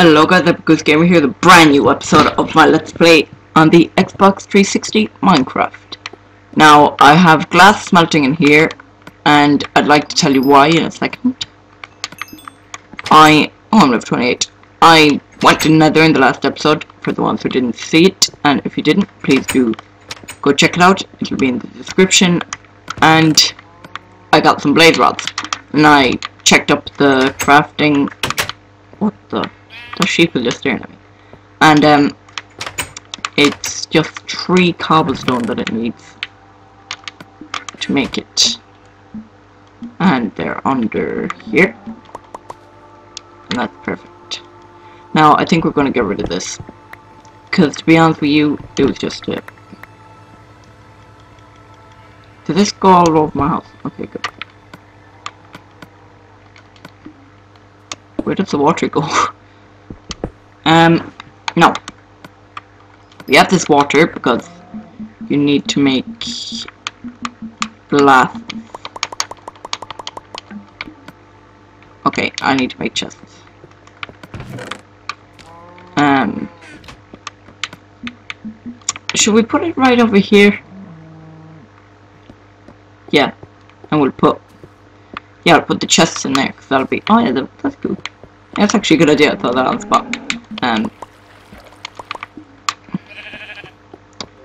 Hello guys, EpicGooseGamer here, the brand new episode of my Let's Play on the Xbox 360 Minecraft. Now, I have glass smelting in here, and I'd like to tell you why in a second. I, oh I'm level 28. I went to Nether in the last episode, for the ones who didn't see it, and if you didn't, please do go check it out, it'll be in the description, and I got some blaze rods, and I checked up the crafting, what the... The sheep is just staring at me. And um, it's just three cobblestone that it needs to make it. And they're under here. And that's perfect. Now, I think we're going to get rid of this. Because, to be honest with you, it was just it. Did this go all over my house? Okay, good. Where does the water go? Um, no. We have this water because you need to make glass. Okay, I need to make chests. Um, should we put it right over here? Yeah, and we'll put, yeah, I'll put the chests in there because that'll be, oh yeah, that's cool. That's actually a good idea, I thought that on the spot. Um,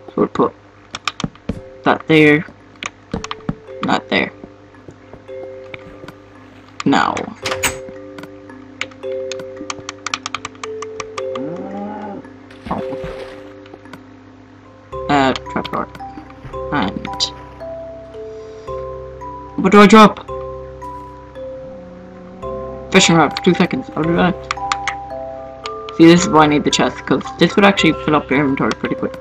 so we'll put that there, not there. Now. Uh, trapdoor. And... What do I drop? Fishing rod for two seconds. I'll do that. See, this is why I need the chest, because this would actually fill up your inventory pretty quick.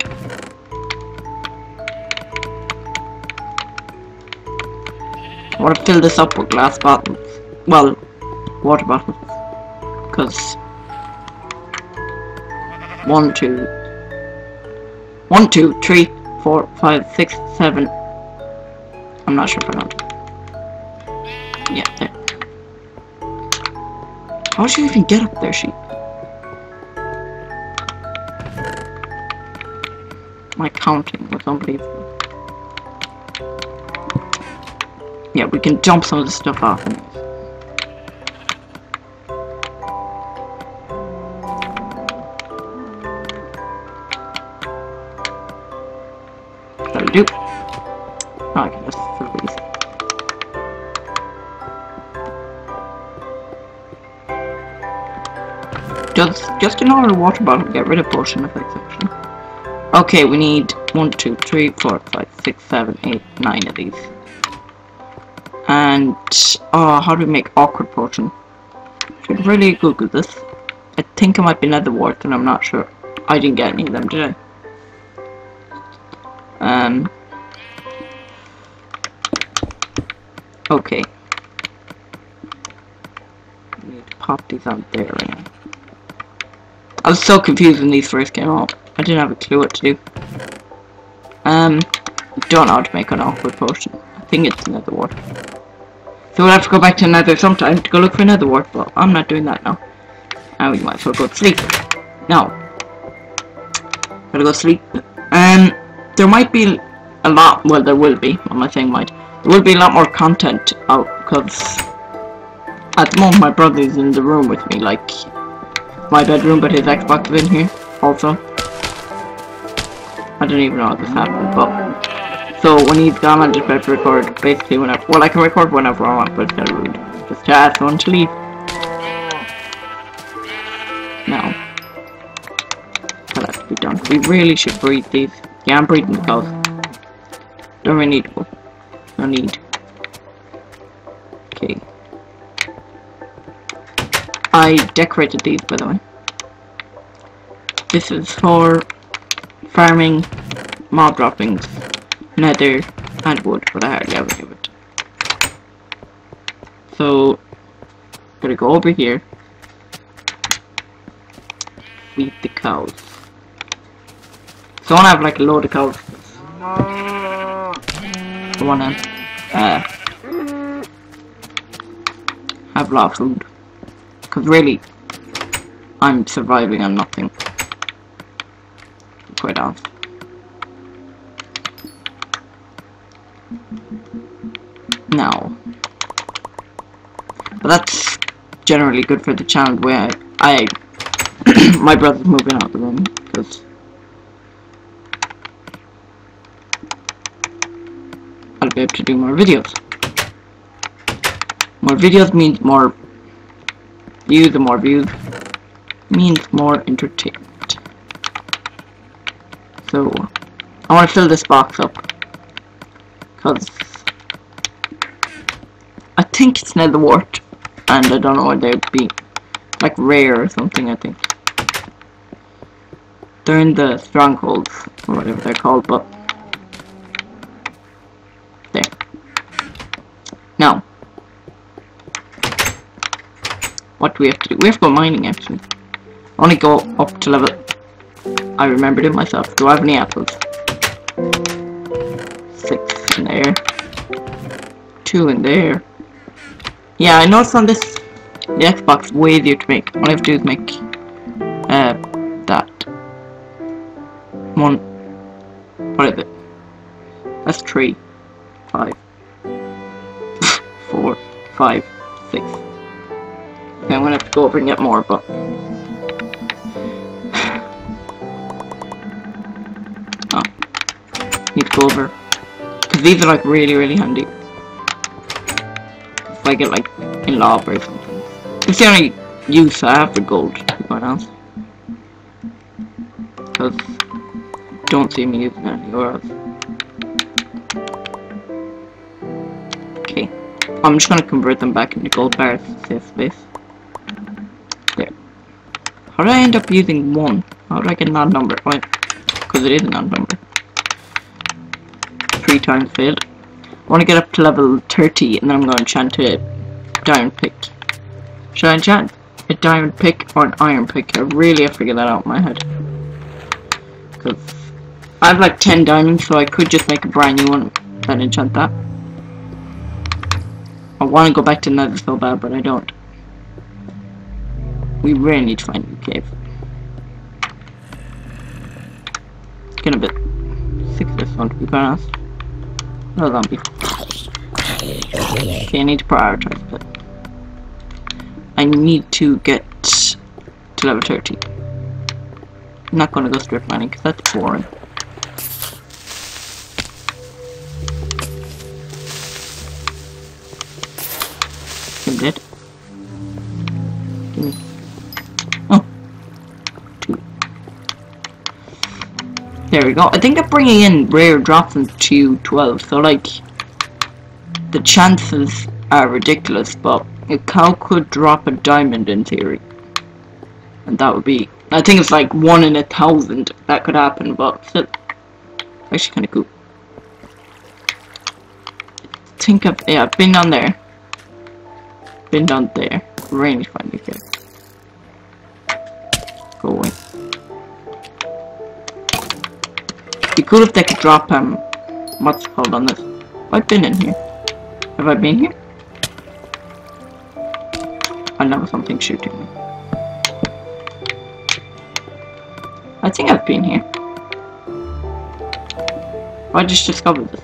I want to fill this up with glass bottles. Well, water bottles. Because... One, two... One, two, three, four, five, six, seven... I'm not sure if I know. Yeah, there. How did you even get up there, sheep? My counting was unbelievable. Yeah, we can dump some of the stuff off in That'll do. Oh, just. Just, a normal water bottle, get rid of potion effects. Okay, we need one, two, three, four, five, six, seven, eight, nine of these. And, oh, how do we make awkward potion? Should really Google this. I think it might be nether wart, and I'm not sure. I didn't get any of them, did I? Um. Okay. Need to pop these out there. Right? I was so confused when these first came out. I didn't have a clue what to do. Um, don't know how to make an awkward potion. I think it's nether wart. So we'll have to go back to another sometime to go look for nether wart, but I'm not doing that now. Now we might as well go to sleep. Now. Gotta go sleep. Um, there might be a lot, well there will be, I'm not saying might. There will be a lot more content out, because at the moment my brother is in the room with me, like my bedroom, but his Xbox is in here also. I don't even know how this happened, but so when he's gone, I just press record basically whenever. Well, I can record whenever I want, but it's kind of rude. Just to ask someone to leave. Now, that has to be done. We really should breed these. Yeah, I'm breeding the cows. Don't really need to. No need. Okay. I decorated these, by the way. This is for farming mob droppings, nether, and wood, but I hardly ever do it. So, gonna go over here, feed the cows. So I wanna have like a load of cows. I wanna, uh, have a lot of food. Cause really, I'm surviving on nothing. Honest. Now. But that's generally good for the channel where I, I my brother's moving out the room because I'll be able to do more videos. More videos means more views, and more views means more entertainment. So, I want to fill this box up. Because I think it's nether wart, and I don't know what they'd be. Like rare or something, I think. They're in the strongholds, or whatever they're called, but... There. Now, what do we have to do? We have to go mining actually. Only go up to level. I remembered it myself. Do I have any apples? There. Two in there. Yeah, I know it's on this the Xbox way easier to make. All I have to do is make uh that one. What is it? That's three, five, four, five, six. Okay, I'm gonna have to go over and get more, but... Oh. Need to go over. Because these are like really, really handy. If I get like in lava or something. It's the only use I have for gold, quite honest. Because don't see me using it anywhere else. Okay. I'm just gonna convert them back into gold bars to save space. How did I end up using one? How did I get an odd number? Right, because it is an odd number. Three times failed. I want to get up to level 30 and then I'm going to enchant a diamond pick. Should I enchant a diamond pick or an iron pick? I really have to figure that out in my head. Because I have like 10 diamonds so I could just make a brand new one and enchant that. I want to go back to nether so bad but I don't. We really need to find a new cave. It's getting a bit sick of this one to be honest. No zombie. Okay, I need to prioritize but I need to get to level 30. I'm not gonna go strip mining because that's boring. There we go. I think they're bringing in rare drops into 12, so like, the chances are ridiculous, but a cow could drop a diamond in theory. And that would be, I think it's like one in a thousand that could happen, but still, actually kind of cool. think I've, yeah, I've been down there. Been down there. Range finding here. Go away. Be cool if they could drop um what's called on this. Have I been in here? Have I been here? I know something shooting me. I think I've been here. I just discovered this.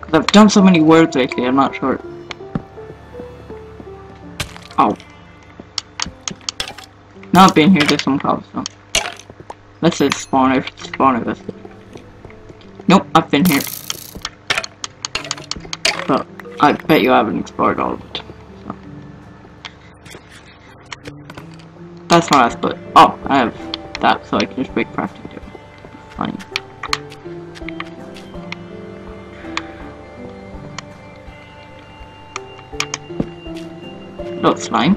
Because I've done so many words lately, I'm not sure. Oh. Now I've been here, there's some cobblestone. Let's spawner, spawner this. Nope, I've been here. But I bet you I haven't explored all of it. So. That's not but oh, I have that, so I can just break crafting too. Fine. No slime.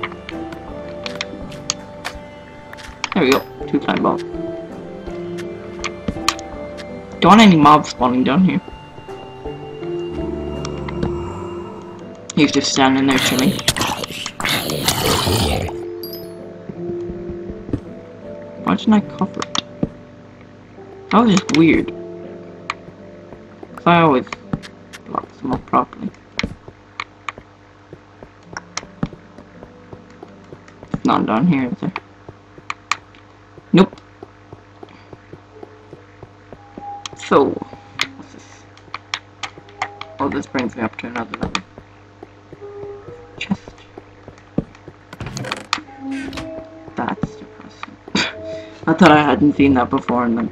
There we go, two slime balls. Don't want any mobs spawning down here. He's just standing there chilling. Why didn't I cover it? That was just weird. Cause I always block them up properly. It's not down here, is there? So, what's this? Oh, this brings me up to another level. Chest. That's depressing. I thought I hadn't seen that before and then.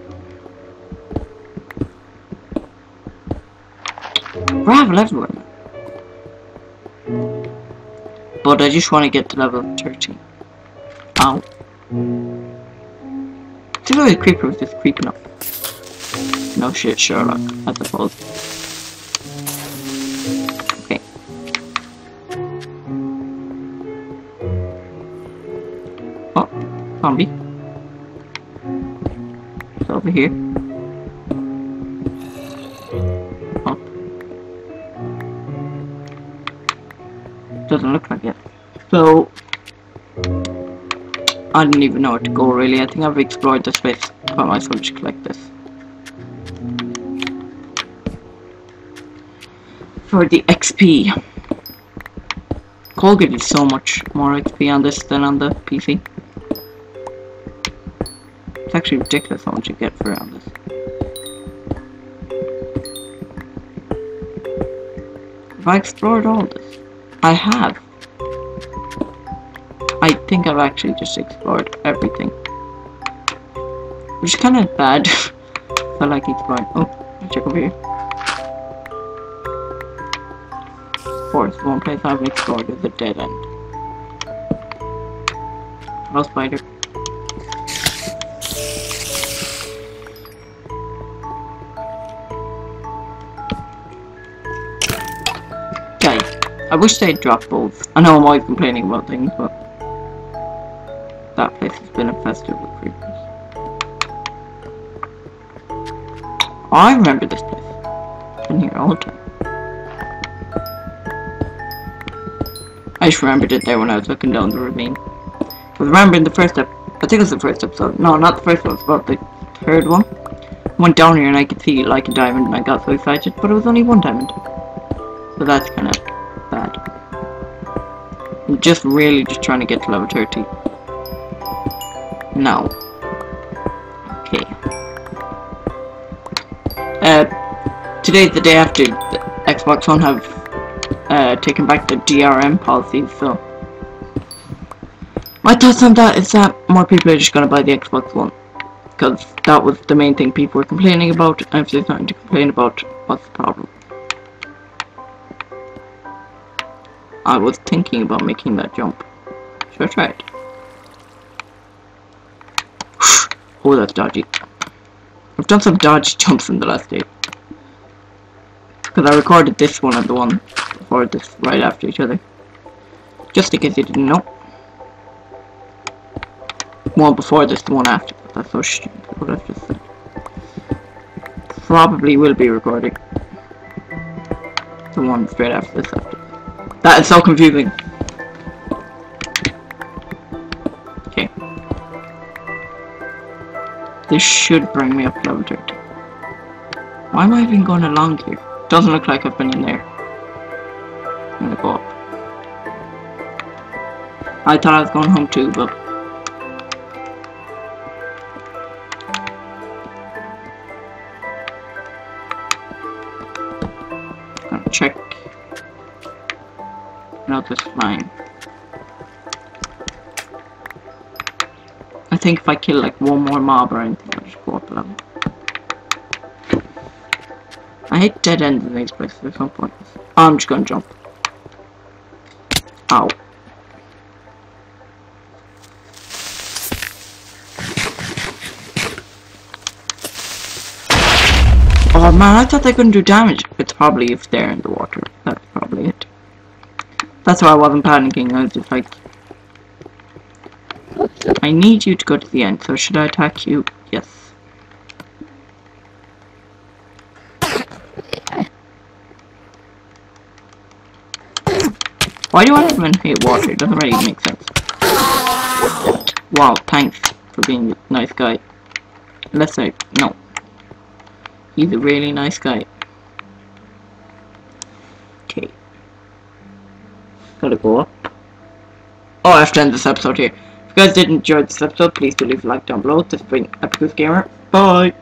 Gravel everywhere. But I just want to get to level 13. Ow. See the creeper was just creeping up. No shit, Sherlock, I suppose. Okay. Oh, zombie. It's over here. Oh. Doesn't look like it. So, I didn't even know where to go really. I think I've explored this place. I might as well just collect this. For the XP. Colgate is so much more XP on this than on the PC. It's actually ridiculous how much you get for on this. Have I explored all this? I have. I think I've actually just explored everything. Which is kind of bad. Oh, I like exploring. Oh, check over here. Course, one place I've explored is a dead end. Hello, spider. Okay, I wish they'd drop both. I know I'm always complaining about things, but that place has been infested with creepers. I remember this place. Been here all the time. I just remembered it there when I was looking down the ravine. I was remembering the first ep I think it was the first episode. No, not the first one, it was about the third one. Went down here and I could see like a diamond and I got so excited, but it was only one diamond. So that's kinda bad. I'm just really just trying to get to level 30. No. Okay. Uh, today's the day after Xbox One have uh, taken back the DRM policy, so my thoughts on that is that more people are just gonna buy the Xbox One. Because that was the main thing people were complaining about, and if there's nothing to complain about, what's the problem? I was thinking about making that jump. Should I try it? oh, that's dodgy. I've done some dodgy jumps in the last day. Because I recorded this one and the one before this right after each other. Just in case you didn't know. One before this, the one after. That's so stupid what I've just said. Probably will be recording. The one straight after this after. That is so confusing. Okay. This should bring me up to level 30. Why am I even going along here? Doesn't look like I've been in there. I'm gonna go up. I thought I was going home too, but gonna check. No, that's fine. I think if I kill like one more mob or anything, I hate dead ends in these places, there's no point. I'm just gonna jump. Ow. Oh man, I thought they couldn't do damage. It's probably if they're in the water. That's probably it. That's why I wasn't panicking. I was just like, I need you to go to the end. So should I attack you? Why do I even hate water? It doesn't really make sense. Wow, thanks for being a nice guy. Let's say, no. He's a really nice guy. Okay. Gotta go up. Oh, I have to end this episode here. If you guys did enjoy this episode, please do leave a like down below to bring EpicGooseGamer. Bye!